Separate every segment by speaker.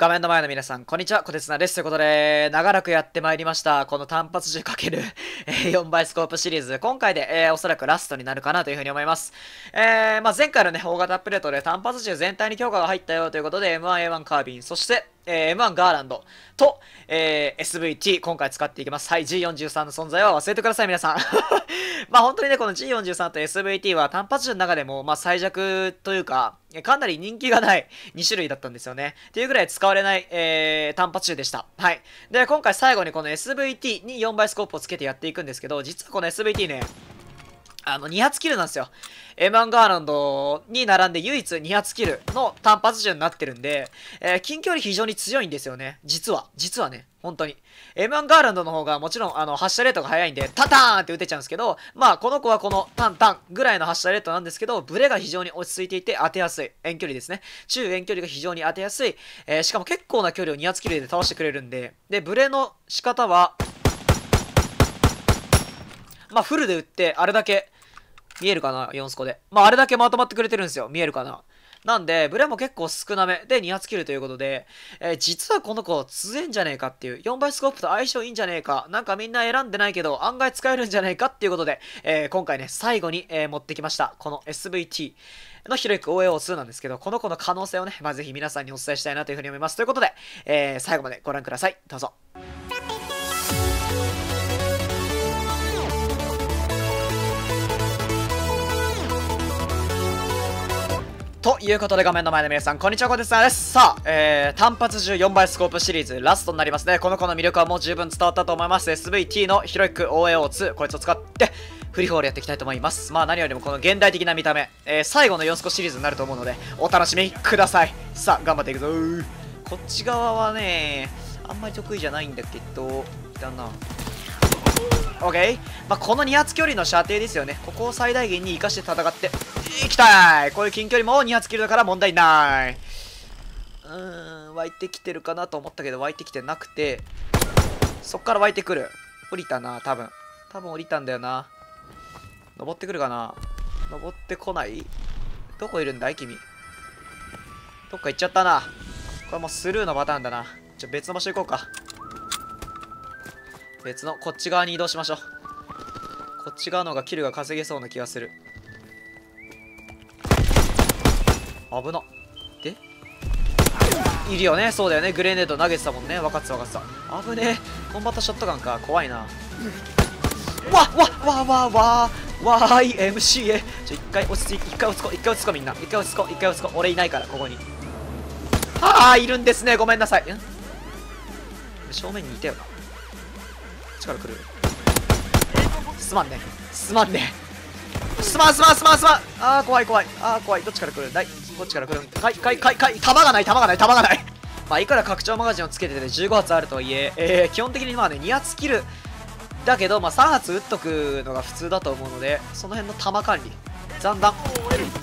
Speaker 1: 画面の前の皆さん、こんにちは、小鉄なです。ということで、長らくやってまいりました、この単発銃×え4倍スコープシリーズ。今回で、えー、おそらくラストになるかなというふうに思います。えー、まあ、前回のね、大型アップデートで単発銃全体に強化が入ったよということで、M1A1 カービン、そして、えー、M1 ガーランドと、えー、SVT、今回使っていきます。はい、G43 の存在は忘れてください、皆さん。まあ本当にね、この G43 と SVT は単発銃の中でも、まあ最弱というか、かなり人気がない 2種類だったんですよね。っていうぐらい使われない、えー、単発銃でした。はい。で、今回最後にこの SVT に4倍スコープをつけてやっていくんですけど、実はこの SVT ね、あの、2発キルなんですよ。エマンガーランドに並んで唯一2発キルの単発銃になってるんで、えー、近距離非常に強いんですよね。実は。実はね。本当に。M1 ガーランドの方がもちろんあの発射レートが速いんで、タターンって撃てちゃうんですけど、まあこの子はこのタンタンぐらいの発射レートなんですけど、ブレが非常に落ち着いていて当てやすい。遠距離ですね。中遠距離が非常に当てやすい。えー、しかも結構な距離を2発キルで倒してくれるんで、で、ブレの仕方は、まあフルで撃って、あれだけ、見えるかな ?4 スコで。まああれだけまとまってくれてるんですよ。見えるかななんで、ブレも結構少なめで2発切るということで、えー、実はこの子強えんじゃねえかっていう、4倍スコープと相性いいんじゃねえか、なんかみんな選んでないけど案外使えるんじゃねえかっていうことで、えー、今回ね、最後に、えー、持ってきました。この SVT のひろゆく OAO2 なんですけど、この子の可能性をね、まあ、ぜひ皆さんにお伝えしたいなというふうに思います。ということで、え最後までご覧ください。どうぞ。ということで画面の前の皆さん、こんにちは、こてつなです。さあ、えー、単発銃4倍スコープシリーズラストになりますね。この子の魅力はもう十分伝わったと思います。SVT のヒロイク OAO2、こいつを使って、フリーホールやっていきたいと思います。まあ何よりもこの現代的な見た目、えー、最後の4スコシリーズになると思うので、お楽しみください。さあ、頑張っていくぞこっち側はね、あんまり得意じゃないんだけど、だな。OK? まあ、この2発距離の射程ですよね。ここを最大限に生かして戦っていきたいこういう近距離も2発キルだから問題ないうーん、湧いてきてるかなと思ったけど湧いてきてなくて、そっから湧いてくる。降りたな、多分。多分降りたんだよな。登ってくるかな登ってこない？どこいるんだい君？どっか行っちゃったな。これもうスルーのパターンだな。じゃ別の場所行こうか。別の、こっち側に移動しましょう。こっち側の方がキルが稼げそうな気がする。危な。でいるよね？そうだよね。グレネード投げてたもんね。分かってた分かってた。危ねえ。コンバットショットガンか。怖いな。わわわわわわーい MCA ちょ一回落ち着い一回落ち着こう一回落ち着こうみんな一回落ち着こう一回落ち着こう俺いないからここにああいるんですねごめんなさい正面にいたよな力来る。すまんね。すまんね。すまんすまんすまんすまん。ああ怖い怖い。ああ怖い。どっちから来る？んだい。どっちから来る。んかいかいかいかい。弾がない弾がない弾がない。まあいくら拡張マガジンをつけてて15発あるとはいええー、基本的にまあね2発切るだけどまあ3発撃っとくのが普通だと思うのでその辺の弾管理。残弾。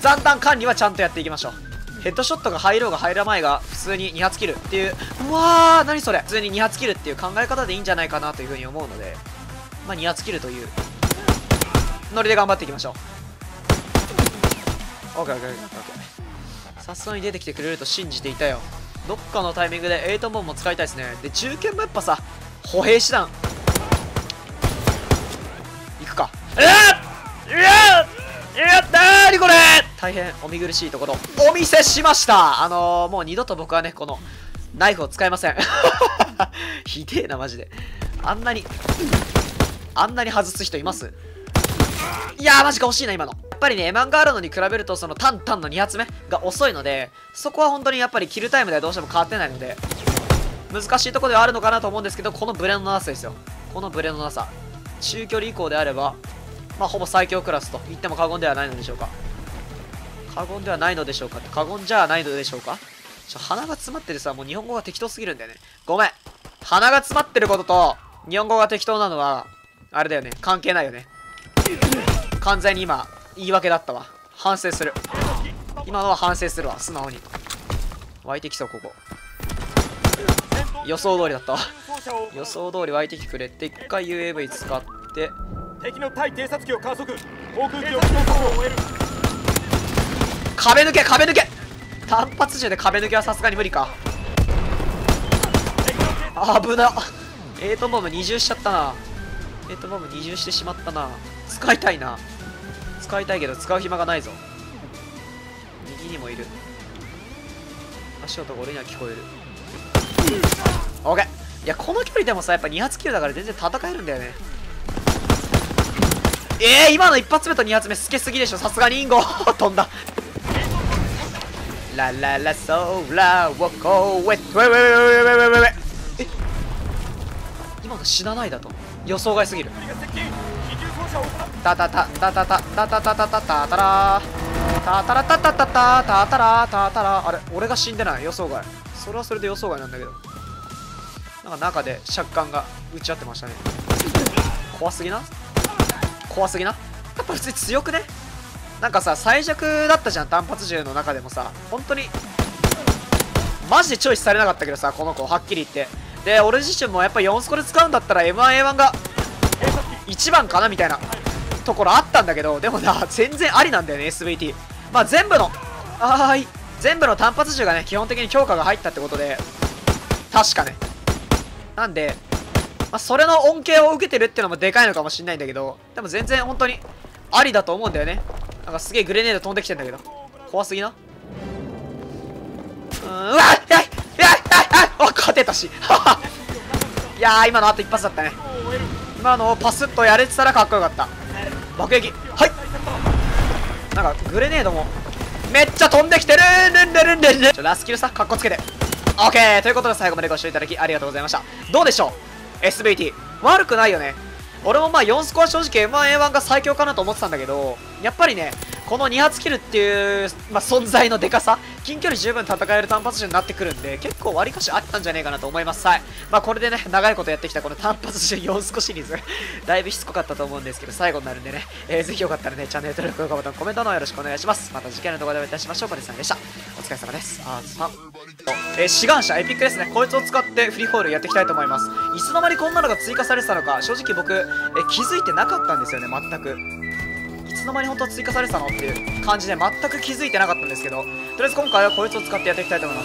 Speaker 1: 残弾管理はちゃんとやっていきましょう。ヘッドショットが入ろうが入らないが普通に2発切るっていう。うわー何それ。普通に2発切るっていう考え方でいいんじゃないかなというふうに思うのでまあ2発切るという。ノリで頑張っていきましょう。OKOKOK さすがに出てきてくれると信じていたよ。どっかのタイミングで8ボンも使いたいですね。で中堅もやっぱさ歩兵師団。行くか。うわっ！うわっ！やっ！たーにこれ！大変お見苦しいところお見せしました。あのー、もう二度と僕はねこのナイフを使いません。ひでえなマジで。あんなにあんなに外す人います？いやーマジか惜しいな今の。やっぱりねエマンガールドに比べるとそのタンタンの2発目が遅いのでそこは本当にやっぱりキルタイムではどうしても変わってないので難しいところではあるのかなと思うんですけどこのブレのなさですよ。このブレのなさ。中距離以降であればまあ、ほぼ最強クラスと言っても過言ではないのでしょうか。過言ではないのでしょうか？過言じゃないのでしょうか？ちょ、鼻が詰まっててさ、もう日本語が適当すぎるんだよね。ごめん。鼻が詰まってることと、日本語が適当なのは、あれだよね。関係ないよね。完全に今、言い訳だったわ。反省する。今のは反省するわ、素直に。湧いてきそう、ここ。予想通りだったわ。予想通り湧いてきてくれて、一回 UAV 使って、敵の対偵察機を観測航空機を終える壁抜け壁抜け。単発銃で壁抜けはさすがに無理か。危な。エイトボム二重しちゃったな。エイトボム二重してしまったな。使いたいな。使いたいけど使う暇がないぞ。右にもいる。足音が俺には聞こえる。オッケー。いやこの距離でもさやっぱ2発キルだから全然戦えるんだよね。えー、今の一発目と2発目すけすぎでしょ。さすがにインゴ。飛んだ。ラララソーラをこうえウェウェウェウェウェウェウェえ今の死なないだと。予想外すぎる。タタタタタタタタタタタタタラタタラタタタタタタラタタラあれ俺が死んでない予想外それはそれで予想外なんだけどなんか中で借款が打ち合ってましたね怖すぎな怖すぎなやっぱ普通に強くねなんかさ最弱だったじゃん単発銃の中でもさ。本当にマジでチョイスされなかったけどさこの子はっきり言って。で俺自身もやっぱ4スコで使うんだったら M1A1 が1番かなみたいなところあったんだけどでもな全然ありなんだよね SVT まあ全部のあーい全部の単発銃がね基本的に強化が入ったってことで確かね。なんでまあ、それの恩恵を受けてるってのもでかいのかもしんないんだけどでも全然本当にありだと思うんだよね。なんかすげえグレネード飛んできてんだけど。怖すぎな。うんうわっやいやいやいやあ勝てたし。いや今のあと一発だったね。今のをパスッとやれてたらかっこよかった。爆撃。はい。なんかグレネードもめっちゃ飛んできてる。ルンルルンルン。ルンラスキルさかっこつけて。OK ということで最後までご視聴いただきありがとうございました。どうでしょう？SVT 悪くないよね。俺もまあ4スコア正直 M1A1 が最強かなと思ってたんだけどやっぱりねこの2発キルっていう、まあ、存在のでかさ近距離十分戦える単発銃になってくるんで結構割かしあったんじゃねえかなと思います。はい。まあこれでね長いことやってきたこの単発銃4スコシリーズ。だいぶしつこかったと思うんですけど最後になるんでね、えー、ぜひよかったらねチャンネル登録高評価ボタンコメントのよろしくお願いします。また次回の動画でお会いいたしましょう。これさんでした。お疲れ様です。あーさん。えー、志願者エピックですね。こいつを使ってフリーホールやっていきたいと思います。いつの間にこんなのが追加されてたのか正直僕、えー気づいてなかったんですよね全く。の間に本当は追加されてたのっていう感じで全く気づいてなかったんですけどとりあえず今回はこいつを使ってやっていきたいと思います。